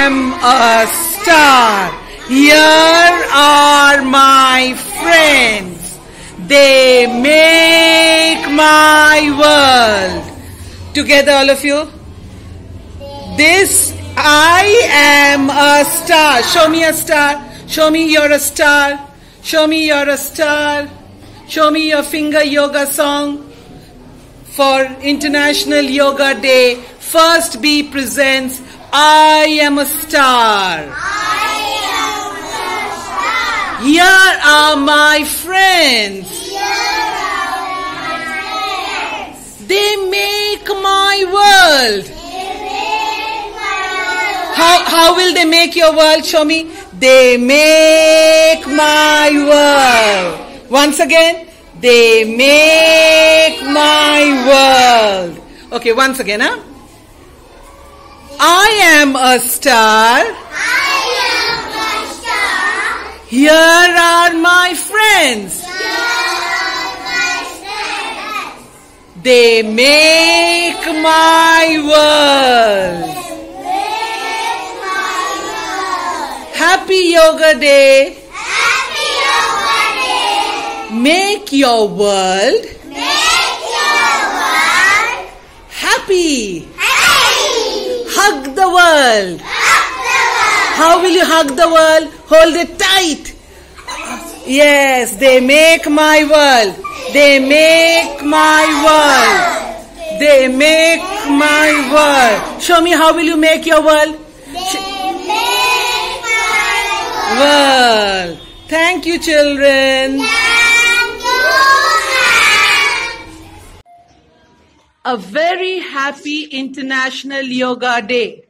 am a star. Here are my friends. They make my world. Together, all of you. This, I am a star. Show me a star. Show me you're a star. Show me you're a star. Show me your finger yoga song for International Yoga Day. First B presents I am a star. I am a star. Here are Here are my friends. They make my world. They make my world. How, how will they make your world? Show me. They make my world. Once again. They make my world. Okay, once again, huh? I am a star. I am a star. Here are my friends. They make my world. Make my world. Happy Yoga Day. Make your world happy. Hug the world. How will you hug the world? Hold it tight. Yes, they make my world. They make my world. They make my world. Show me how will you make your world? World. Thank you, children. A very happy International Yoga Day.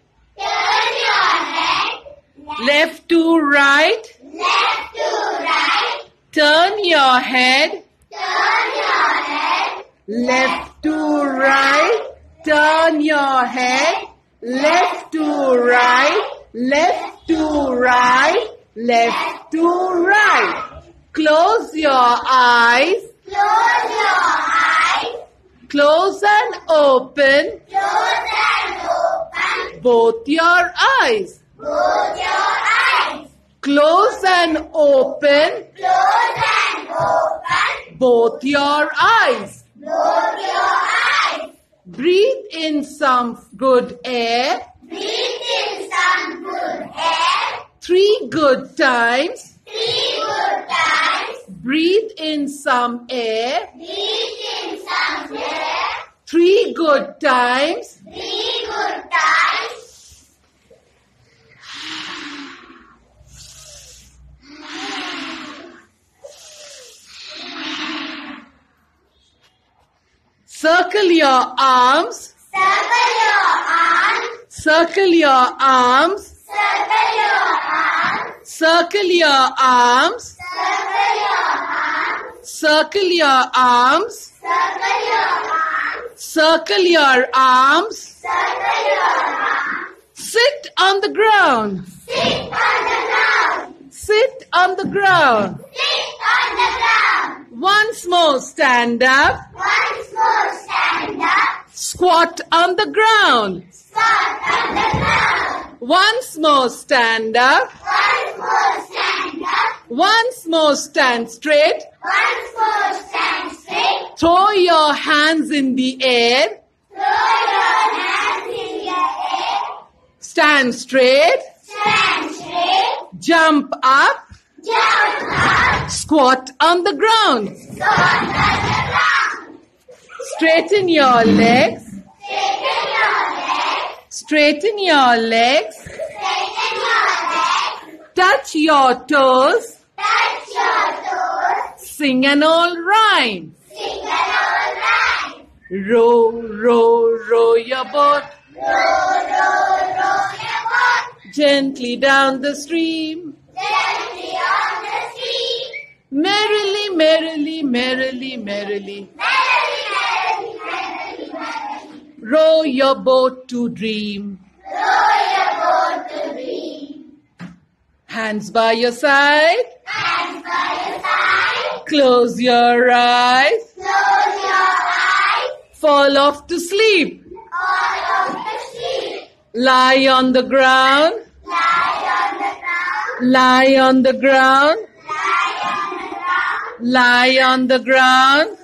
left to right. Left to right. Turn your head Turn your head. left to right. Turn your head left to right. Left to right. Left to right. Close your eyes. Close your eyes. Close and open. Close and open both your eyes. Close your eyes. Close and open Close and open. both your eyes. Both your eyes. Breathe in some good air. Breathe in some good air. Three good times. Three good times. Breathe in some air. Breathe in some air. Three good times. Three good times. Circle your arms. Circle your arms. Circle your hand. Circle your arms. Circle your hand. Circle your arms. Circle your hand. Circle your arms. Circle your arms. Sit on the ground. Sit on the ground. Sit on the ground. Once more stand up. Once more stand up. Squat on the ground. Squat on the ground. Once more stand up. Once more stand up. Once more stand straight. Once more stand straight. Throw your hands in the air. Throw your hands in the air. Stand straight. Jump up. Jump up. Squat on the ground. Squat on the ground. Straighten your legs. Straighten your legs. Straighten your legs. Straighten your legs. Touch your toes. Touch your toes. Sing an old rhyme. Sing an old rhyme. Row, row, row your boat. Gently down the stream. Gently on the stream. Merrily, merrily, merrily, merrily. Merrily, merrily, merrily, merrily. Row your boat to dream. Row your boat to dream. Hands by your side. Hands by your side. Close your eyes. Close your eyes. Fall off to sleep. All of the sheep. Lie on the ground. Lie on the ground. Lie on the ground.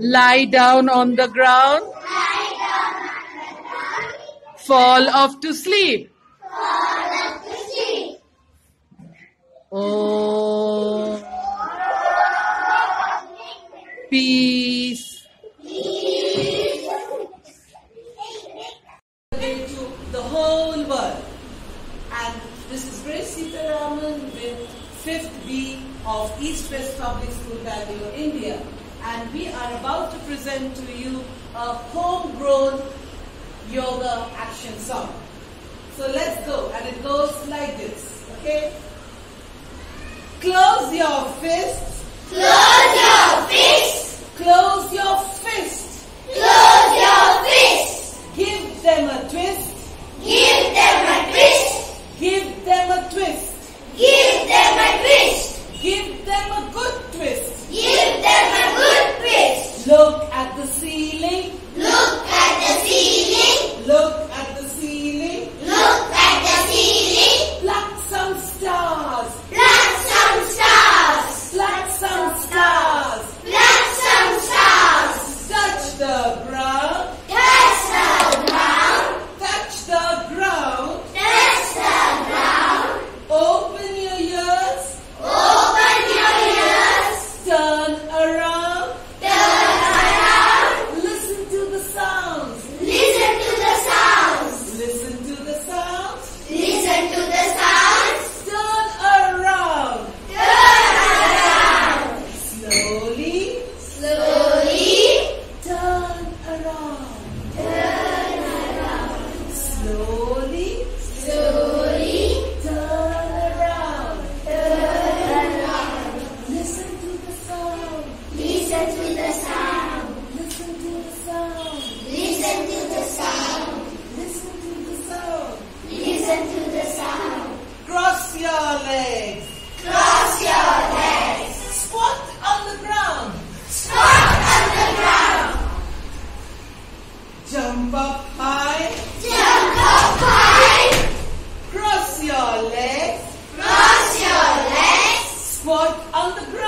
Lie down on the ground. Fall off to sleep. Oh, peace. And this is Grace SithaRaman with 5th B of East West Public School, Bangalore, India. And we are about to present to you a homegrown yoga action song. So let's go. And it goes like this. Okay? Close your fists. Listen to the sound. Cross your legs. Cross your legs. Squat on the ground. Squat on the ground. Jump up high. Jump up high. Cross your legs. Cross your legs. Squat on the ground.